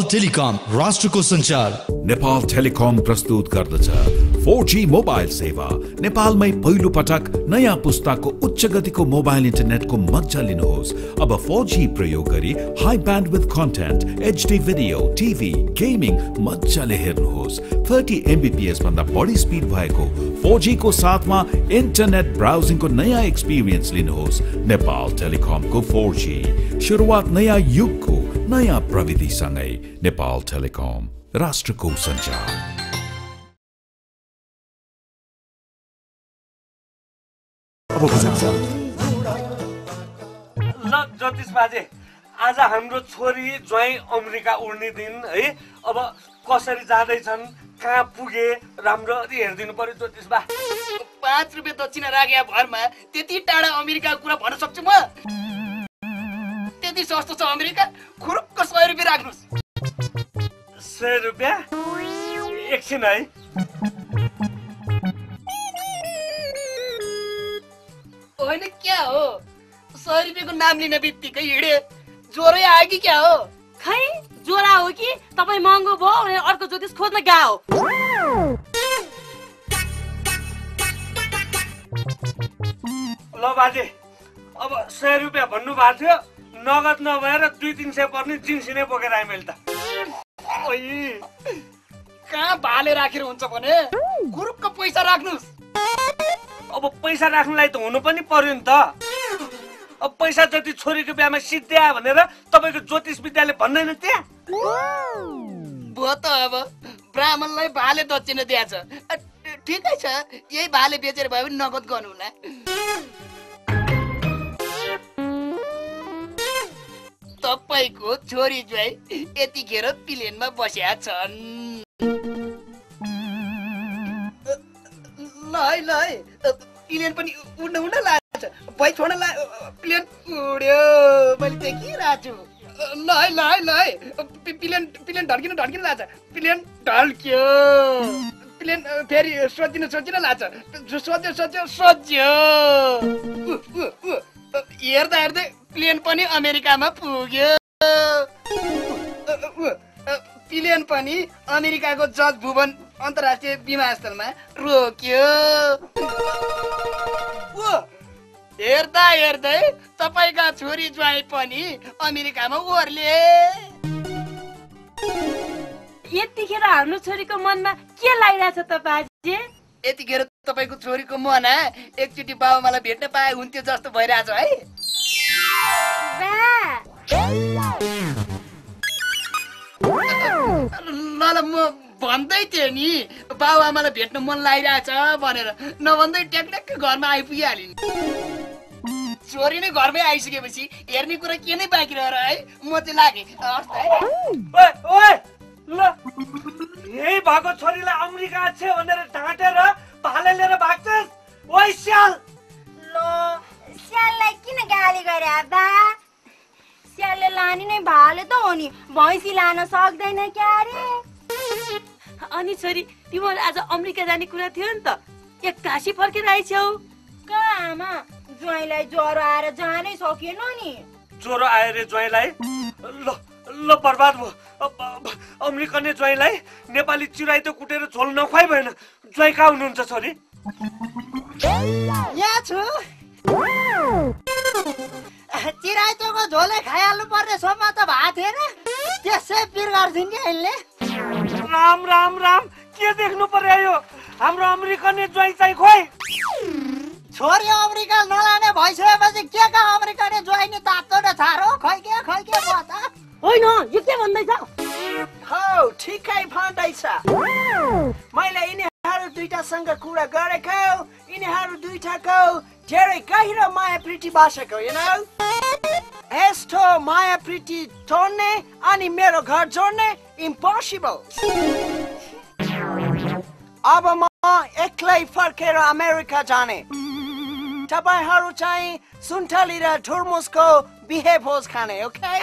Nepal telecom राष्ट्रको सञ्चार। Nepal telecom प्रस्तुत गर्दछ। फोर जी मोबाइल सेवा। नेपालमै पहिलो पटक नयाँ पुस्ताको उच्च गतिको मोबाइल इन्टरनेटको मजा लिनुहोस्। अब फोर जी प्रयोग गरी high band with content HD video TV gaming मजाले हेर्नुहोस्। थर्टी एमबिपिएस भन्दा बढी स्पिड भएको फोर जीको साथमा इन्टरनेट ब्राउजिङको नयाँ एक्सपिरियन्स लिनुहोस्। नेपाल टेलिकमको फोर जी सुरुवात नयाँ युगको नयाँ प्रविधिसँगै नेपाल टेलिकम राष्ट्रको सञ्चार। ल ज्योतिष बाजे आज हाम्रो छोरी ज्वाइँ अमेरिका उड्ने दिन है? अब कसरी जाँदैछन् कहाँ पुगे राम्ररी हेरिदिनु पर्यो ज्योतिष बा। पाँच रुपियाँ दक्षिणा राखे भरमा त्यति टाढा अमेरिकाको कुरा भन्न सक्छु म? त्यति सस्तो छ अमेरिका? राख्नुहोस् सय रुपियाँ? एकछिन है। होइन क्या हो? सय रुपियाँको नाम लिने बित्तिकै हिँडे ज्वरै आयो कि क्या हो? खै ज्वरा हो कि? तपाईँ महँगो भयो भने अर्को ज्योतिष खोज्न गयो ल बाजे अब सय रुपियाँ भन्नुभएको थियो। नगद नभएर दुई तिन सय पर्ने जिन्सी नै बोकेर आएँ मैले त। कहाँ भाले राखेर हुन्छ भने? खुरुक्क पैसा राख्नुहोस् अब पैसा राख्नलाई त हुनु पनि पर्यो नि त। अब पैसा जति छोरीको बिहामा सिद्ध्या भनेर तपाईँको ज्योतिष विद्यालय भन्दैन त्यहाँ? भयो त अब ब्राह्मणलाई भाले दक्षिणा दिएछ। ठिकै छ यही भाले बेचेर भए पनि नगद गर्नुहुला तपाईँको छोरी ज्वाइँ यतिखेर प्लेनमा बसेका छन्। ल ल प्लेन पनि उड्न उड्न लाग्छ। भाइ छोड्न ला प्लेन उड्यो। मैले देखिरहेको छु ल है ल ल प्लेन प्लेन ढल्किन ढल्किन लाग्छ। प्लेन ढल्क्यो। प्लेन फेरि सोचिन सोचिन लाग्छ। सोच्यो सोच्यो सोच्यो। हेर्दा हेर्दै प्लेन पनि अमेरिकामा पुग्यो। प्लेन पनि अमेरिकाको जज भुवन अन्तर्राष्ट्रिय विमानस्थलमा रोक्यो। हेर्दा हेर्दै तपाईँका छोरी ज्वाइँ पनि अमेरिकामा ओर्ले। यतिखेर हाम्रो छोरीको मनमा के लागिरहेछ त बाजे? यतिखेर तपाईँको छोरीको मन एकचोटि बाबामालाई भेट्न पाए हुन्थ्यो जस्तो भइरहेछ है। ल ल म भन्दै थिएँ नि बाबुआमालाई भेट्न मन लागिरहेछ भनेर। नभन्दै ट्याकट्याक्कै घरमा आइपुगिहाल्यो नि। छोरी नै घरमै आइसकेपछि हेर्ने कुरा के नै बाँकी रहेर है? म चाहिँ लागेँ ल। यही भएको छोरीलाई अमेरिका छ भनेर ढाँटेर भाले लिएर भाग्छस् ओइ स्याल। लो। स्याललाई किन गाली गरे बा स्यालले लाने नै भाले त हो नि। भैँसी लान सक्दैन क्या रे अनि छोरी तिमीहरू आज अमेरिका जाने कुरा थियो नि त। एक्कासी फर्केर आइछौ कहाँ आमा? ज्वाइँलाई ज्वरो आएर जानै सकिएन नि। ज्वरो आयो रे ज्वाइँलाई। ल ल बर्बाद भयो। अब अमेरिकने ज्वाइँलाई। नेपाली चिराइ त कुटेर झोल नखुवाइ भएन। ज्वाइँ कहाँ हुनुहुन्छ छोरी? यहाँ छु। चिराइतोको झोले खाइहाल्नु पर्ने सोमा त भएको थिएन। त्यसै पिर गर्छिन् नि अहिले राम राम राम। के देख्नु पर्यो यो? हाम्रो अमेरिकने ज्वाइँ चाहिँ खोइ। छोरी अमेरिका नलाने भइसकेपछि के का अमेरिकाले ज्वाइनी तातो न छारो? खै के खै के भयो त? होइन यो के भन्दैछ? हौ ठिकै भन्दैछ। मैले यिनीहरू दुइटासँग कुरा गरेको यिनीहरू दुइटाको धेरै गहिरो माया प्रीति बसेको you know? यस्तो माया प्रीति तोड्ने अनि मेरो घर जोड्ने इम्पोसिबल अब म एक्लै फर्केर अमेरिका जाने। तपाईँहरू चाहिँ सुन्तली र धुर्मुसको बिहे भोज खाने ओके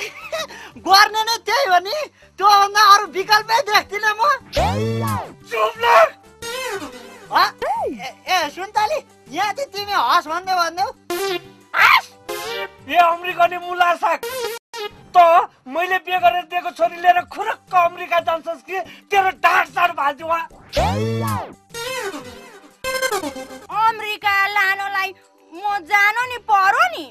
गर्ने नै त्यही हो नि। त्योभन्दा अरू विकल्पै देख्दिनँ म। ए, सुन्तली यहाँ चाहिँ तिमी हस् भन्दै भन्दैौ ए अमेरिकने मुला साग। त मैले बिहे गरेर दिएको छोरी लिएर खुरक्क तेरो डाँट साट भाल्थ्यो वा। अमेरिका लानलाई म जानु नि पर्यो नि।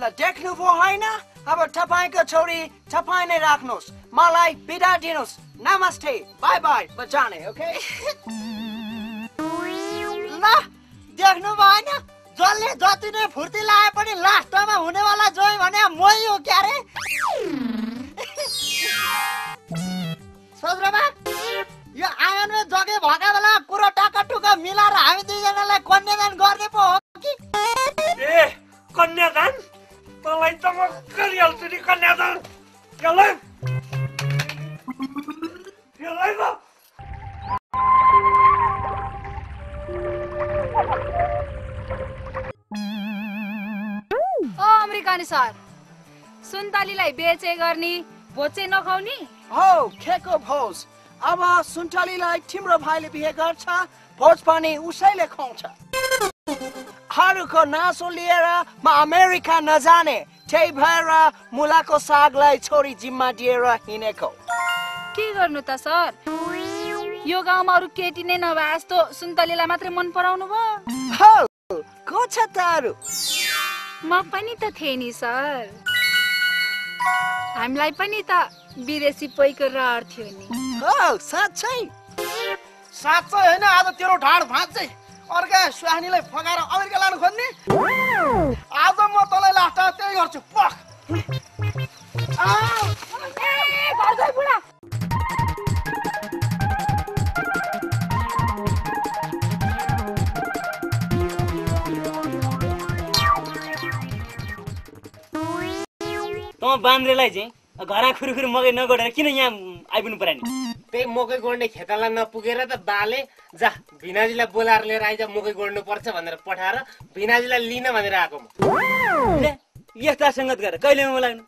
ल देख्नुभयो होइन? अब तपाईँको छोरी तपाईँ नै राख्नुहोस्। मलाई बिदा दिनुहोस्। नमस्ते। Bye bye. म जाने ओके? जसले जति नै फुर्ती लाए पनि लास्टमा हुनेवाला जोइ भने मै हो क्या रे यो आँगनमा जगे भएका बेला कुरो टक्क मिलाएर हामी दुईजनालाई कन्यादान गर्ने पो हो कि? ए कन्यादान? तँलाई त म गरिहाल्छु नि कन्यादान। यसलाई यसलाई त ओ अमेरिकानी सर। सुन्तलीलाई बेचे गर्ने भोचे नखाउने? हो खेको भोज। अब सुन्तलीलाई तिम्रो भाइले बिहे गर्छ भोज पनि उसैले खुवाउँछ। हरूको नासो लिएर म अमेरिका नजाने त्यही भएर मुलाको सागलाई छोरी जिम्मा दिएर हिँडेको। के गर्नु त सर? यो गाउँमा अरू केटी नै नभए जस्तो सुन्तलीलाई मात्रै मन पराउनु भयो। को छ त अरू? म पनि त थिएँ नि सर। हामीलाई पनि त विदेशी पैको रहर थियो नि। साँच्चै? साँच्चै होइन आज तेरो ढाड भाँच्चै अर्का सुहानीलाई फकाएर अमेरिका लानु खोज्ने? आज म तँलाई लास्ट त्यही गर्छु पख। तँ बान्द्रेलाई चाहिँ घरा खुरुखुरु मकै नगोडेर किन यहाँ आइपुग्नु पर्यो नि? त्यही मकै गोड्ने खेताला नपुगेर त बाले जा भिनाजीलाई बोलाएर लिएर आइज मकै गोड्नु पर्छ भनेर पठाएर भिनाजीलाई लिन भनेर आएको म। यस्ता सङ्गत गरेर कहिले म लाग्नु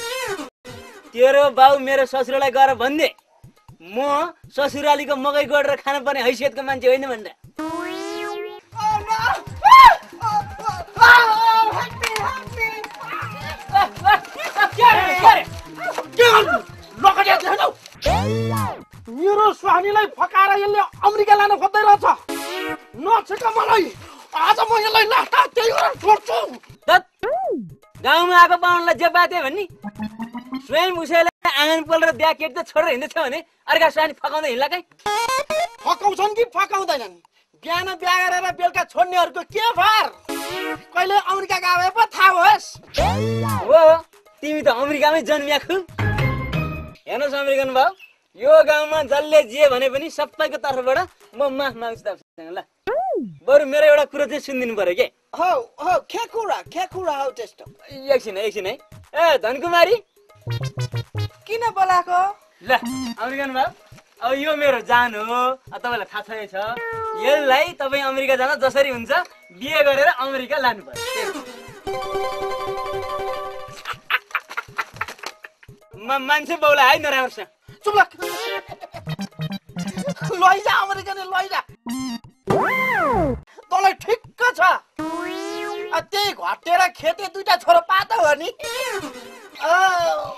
तेरो बाउ मेरो ससुरालाई गएर भन्दे म ससुरालीको मकै गोडेर खानुपर्ने हैसियतको मान्छे होइन भनेर मेरो सुहानीलाई फकाएर यसले अमेरिका लान खोज्दै रहेछ। नछिट मलाई आज म यसलाई लास्ट त्यही गरेर छोड्छु। गाउँमा आएको बाहुनलाई जे बाते भन्ने स्वयं उसैले आँगन पोलेर बिहा केटी त छोडेर हिँड्दैछ भने अर्का स्वानी फकाउँदै हिँड्ला कहीँ फकाउँछन् कि फकाउँदैनन्? बिहान बिहा गरेर बेलुका छोड्नेहरूको के भर? कहिले अमेरिका गए पो थाहा होस्। हो तिमी त अमेरिकामै जन्मियाखु हेर्नुहोस् अमेरिकन भाउ यो गाउँमा जसले जे भने पनि सबैको तर्फबाट म माफ माग्छु तपाईँसँग ल। बरु मेरो एउटा कुरो चाहिँ सुनिदिनु पर्यो के? हो हो के कुरा कुरा हो त्यस्तो? एकछिन एकछिन है। ए धनकुमारी। किन बोलाएको? ल अमेरिकन भाउ अब यो मेरो जान हो तपाईँलाई थाहा छैन छ। यसलाई तपाईँ अमेरिका जाँदा जसरी हुन्छ बिहे गरेर अमेरिका लानु पर्यो मान्छे बाउलाई है नराम्रोसँग चुप लैजा लैजा तँलाई ठिक्क छ त्यही घटेर खेते दुइटा छोरो पाता हो नि Oh.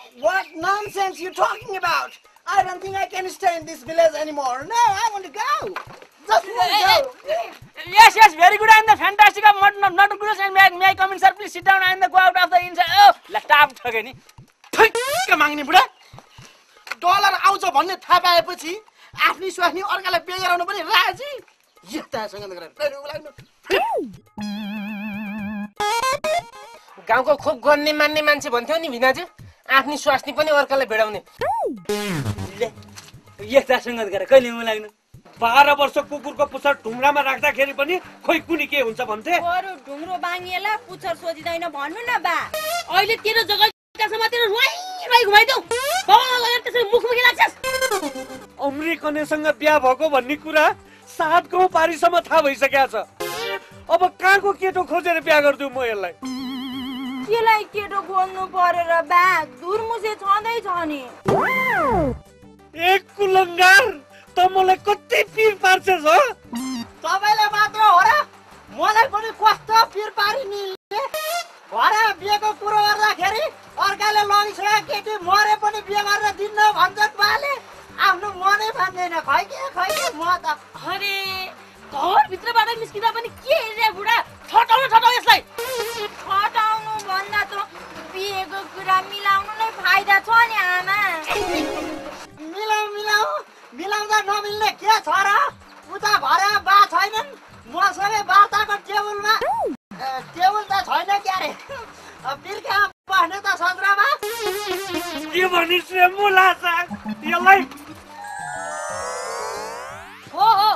Yes, yes, very good and the fantastic. Not, not, not good and may, may I come in, sir? Please sit down and go out of the inside. Oh, ल टाप ठग्यो ठिक्क माग्ने बुढा। डलर आउँछ भन्ने थाहा पाएपछि आफ्नै स्वास्नी अर्कालाई पे गराउनु पनि राजी। यतासँग। गाउँको खोप गर्ने मान्ने मान्छे भन्थ्यो नि भिनाजु। आफ्नी स्वास्नी पनि अर्कालाई भेडाउने। सङ्गत गरेर कहिले म लाग्नु बाह्र वर्ष कुकुरको पुच्छर ढुङ्गामा राख्दाखेरि पनि खोइ कुनी के हुन्छ भन्थे? बरु ढुङ्ग्रो बाङ्गिएला पुच्छर सोधिँदैन भन्नु न बा। अहिले तेरो जग्गा रुवाई घुमाइदेऊ। बाबालाई लगेर त्यसरी मुखमुखी लाग्छस् अमेरिकनेसँग बिहा भएको भन्ने कुरा सात गाउँ पारीसम्म थाहा भइसकेको छ। अब कहाँको केटो खोजेर बिहा गरिदिउँ म यसलाई? केलाई केटो खोज्नु परेर बा धुरमुसे छँदैछ नि। एक कुलङ्गार त मलाई कति पिर पार्छस् हो? तपाईँले मात्र हो र मलाई पनि कस्तो पिर पारि नि घर बिहेको कुरो गर्दाखेरि अर्काले लगिसकेको केटी मरे पनि बिहे गरेर दिन्न भन्छन् बाले। आफ्नो मनै मान्दैन। खै के खै के म त अरे घरभित्रबाट निस्किँदा पनि के बुढा? ठटाउनु ठटाउ यसलाई।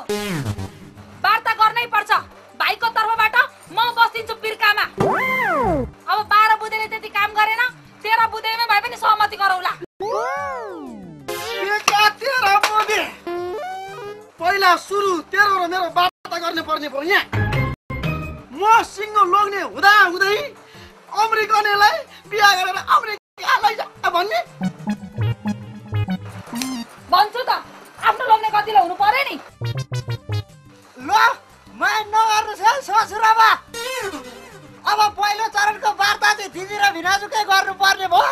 वार्ता गर्नै पर्छ। भाइको तर्फबाट म बस्दिन्छु बिर्कामा अब बाह्र बुधेले त्यति काम गरेन तेह्र बुधेमै भए पनि सहमति गरौला। पहिला सुरु तेरो र मेरो वार्ता गर्ने पर्ने भयो यहाँ। म सिङ्गो लोग्ने हुँदा हुँदै अमेरिकनेलाई बिहा गरेर अमेरिका लैजा भन्ने। भन्छु त आफ्नो लोग्ने कतिले हुनु पर्यो नि। ल माया नगर्नुहोस् है ससुरामा अब पहिलो चरणको वार्ता चाहिँ दिदी र भिनाजुकै गर्नुपर्ने भयो।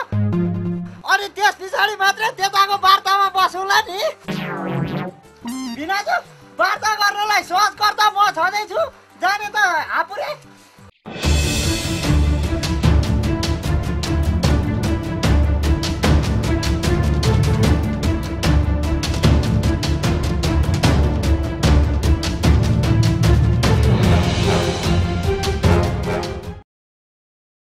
अनि त्यस पछाडि मात्रै त्यताको वार्तामा बसौँला नि। भिनाजु वार्ता गर्नलाई सहजकर्ता म छँदैछु। जाने त आपुरे